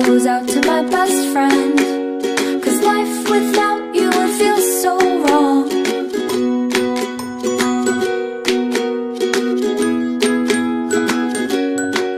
Goes out to my best friend. Cause life without you would feel so